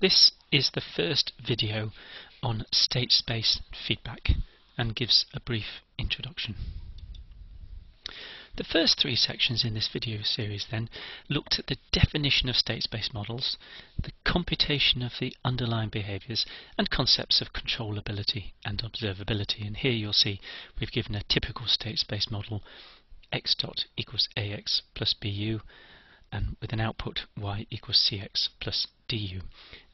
This is the first video on state space feedback and gives a brief introduction. The first three sections in this video series then looked at the definition of state space models, the computation of the underlying behaviors, and concepts of controllability and observability. And here you'll see we've given a typical state space model x dot equals ax plus bu and with an output y equals cx plus du.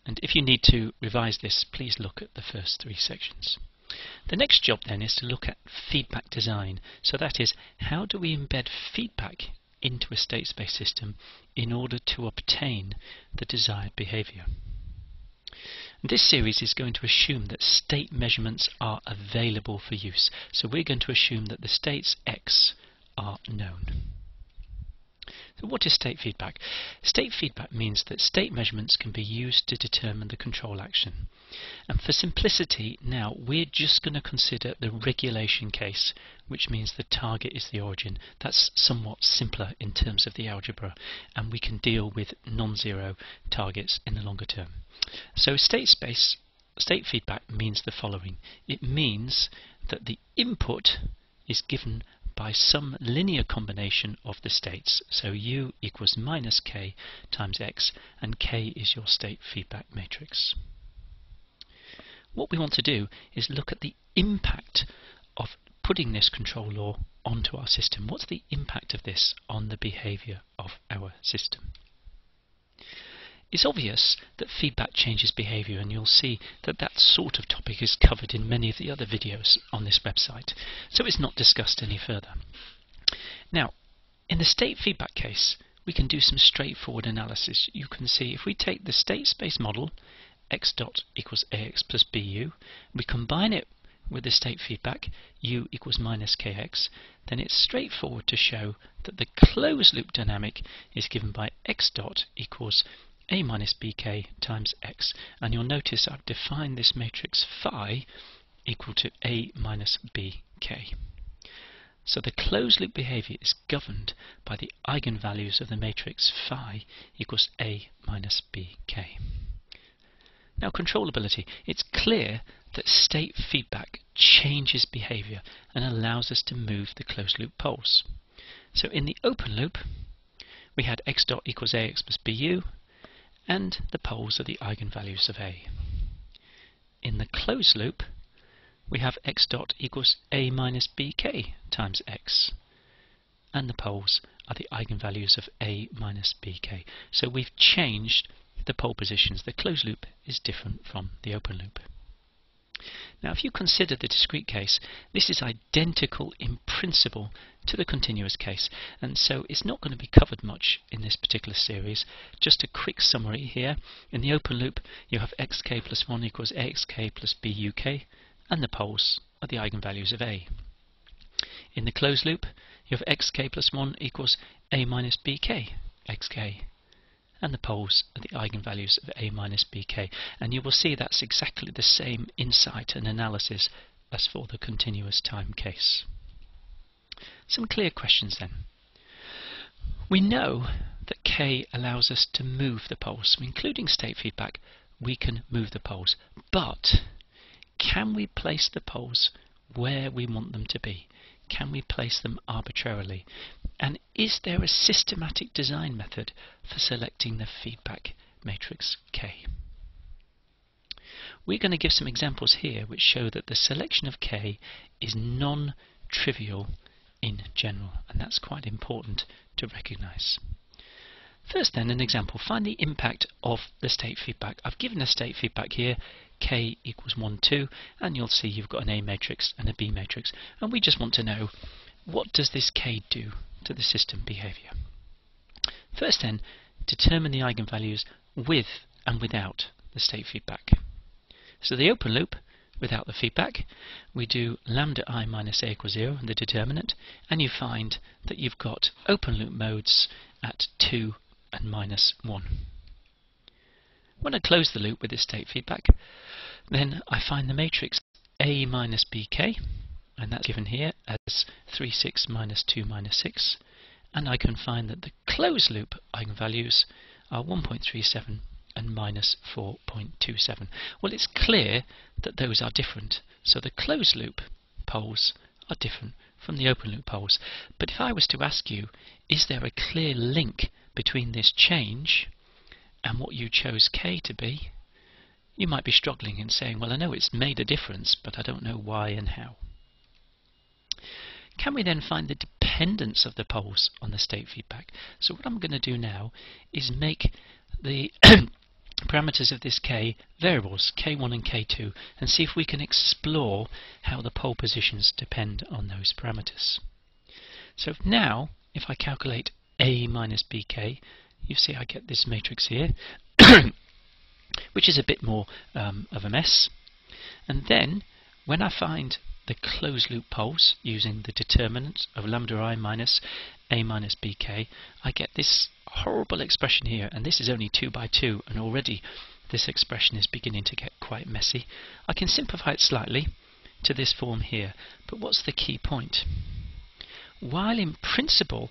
And if you need to revise this, please look at the first three sections. The next job then is to look at feedback design. So that is, how do we embed feedback into a state space system in order to obtain the desired behavior? This series is going to assume that state measurements are available for use. So we're going to assume that the states x are known. So what is state feedback? State feedback means that state measurements can be used to determine the control action. And for simplicity, now we're just going to consider the regulation case, which means the target is the origin. That's somewhat simpler in terms of the algebra, and we can deal with non-zero targets in the longer term. So state space, state feedback means the following. It means that the input is given by some linear combination of the states. So u equals minus k times x, and k is your state feedback matrix. What we want to do is look at the impact of putting this control law onto our system. What's the impact of this on the behavior of our system? It's obvious that feedback changes behavior and you'll see that that sort of topic is covered in many of the other videos on this website, so it's not discussed any further. Now, in the state feedback case, we can do some straightforward analysis. You can see if we take the state space model, x dot equals ax plus bu, we combine it with the state feedback, u equals minus kx, then it's straightforward to show that the closed loop dynamic is given by x dot equals a minus bk times x. And you'll notice I've defined this matrix phi equal to a minus bk. So the closed loop behavior is governed by the eigenvalues of the matrix phi equals a minus bk. Now controllability. It's clear that state feedback changes behavior and allows us to move the closed loop poles. So in the open loop, we had x dot equals ax plus bu and the poles are the eigenvalues of A. In the closed loop, we have x dot equals A minus bk times x, and the poles are the eigenvalues of A minus bk. So we've changed the pole positions. The closed loop is different from the open loop. Now if you consider the discrete case, this is identical in principle to the continuous case, and so it's not going to be covered much in this particular series. Just a quick summary here. In the open loop, you have xk plus 1 equals axk plus buk, and the poles are the eigenvalues of A. In the closed loop, you have xk plus 1 equals a minus bk, xk, and the poles are the eigenvalues of a minus bk. And you will see that's exactly the same insight and analysis as for the continuous time case. Some clear questions then. We know that k allows us to move the poles, including state feedback, we can move the poles. But can we place the poles where we want them to be? Can we place them arbitrarily? And is there a systematic design method for selecting the feedback matrix K? We're going to give some examples here which show that the selection of K is non-trivial in general, and that's quite important to recognize. First then, an example. Find the impact of the state feedback. I've given a state feedback here, k equals 1, 2, and you'll see you've got an A matrix and a B matrix. And we just want to know, what does this k do to the system behavior? First then, determine the eigenvalues with and without the state feedback. So the open loop, without the feedback, we do lambda i minus a equals 0, the determinant, and you find that you've got open loop modes at 2 and minus 1. When I close the loop with this state feedback, then I find the matrix A minus BK, and that's given here as 3, 6 minus 2 minus 6, and I can find that the closed loop eigenvalues are 1.37 and minus 4.27. Well, it's clear that those are different. So the closed loop poles are different from the open loop poles. But if I was to ask you, is there a clear link between this change and what you chose k to be? You might be struggling in saying, well, I know it's made a difference, but I don't know why and how. Can we then find the dependence of the poles on the state feedback? So what I'm going to do now is make the parameters of this k variables, k1 and k2, and see if we can explore how the pole positions depend on those parameters. So now, if I calculate a minus bk, you see I get this matrix here, which is a bit more um, of a mess. And then, when I find the closed loop poles using the determinant of lambda i minus a minus bk, I get this horrible expression here, and this is only 2 by 2, and already this expression is beginning to get quite messy. I can simplify it slightly to this form here, but what's the key point? While in principle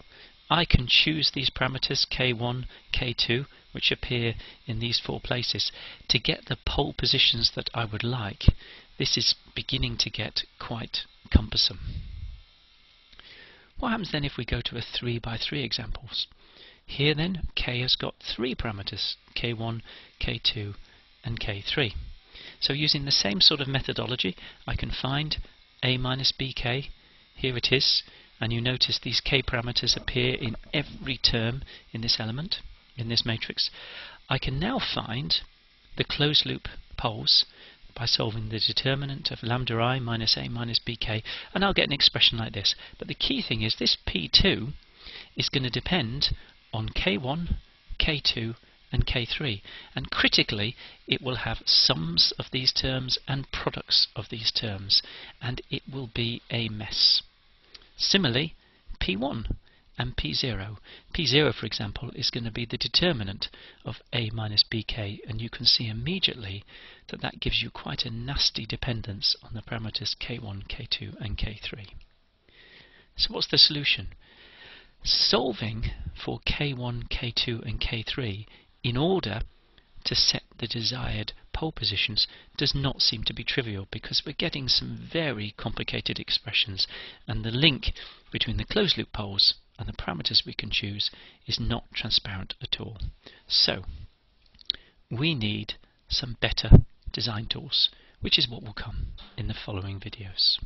I can choose these parameters k1, k2, which appear in these four places, to get the pole positions that I would like, this is beginning to get quite cumbersome. What happens then if we go to a 3 by 3 examples? Here then, k has got three parameters, k1, k2 and k3. So using the same sort of methodology, I can find a minus bk, here it is, and you notice these k parameters appear in every term in this element, in this matrix. I can now find the closed loop poles by solving the determinant of lambda i minus a minus bk, and I'll get an expression like this. But the key thing is this p2 is going to depend on k1, k2, and k3. And critically, it will have sums of these terms and products of these terms, and it will be a mess. Similarly, p1 and P0. P0, for example, is going to be the determinant of A minus BK, and you can see immediately that that gives you quite a nasty dependence on the parameters K1, K2, and K3. So what's the solution? Solving for K1, K2, and K3 in order to set the desired pole positions does not seem to be trivial because we're getting some very complicated expressions and the link between the closed loop poles and the parameters we can choose is not transparent at all. So we need some better design tools which is what will come in the following videos.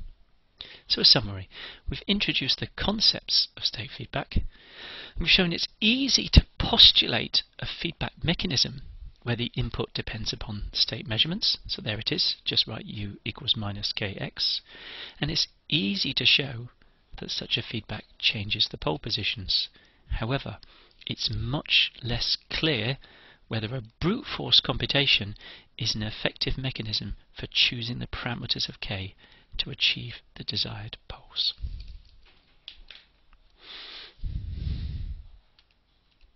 So a summary, we've introduced the concepts of state feedback, we've shown it's easy to postulate a feedback mechanism where the input depends upon state measurements. So there it is, just write u equals minus kx. And it's easy to show that such a feedback changes the pole positions. However, it's much less clear whether a brute force computation is an effective mechanism for choosing the parameters of k to achieve the desired poles.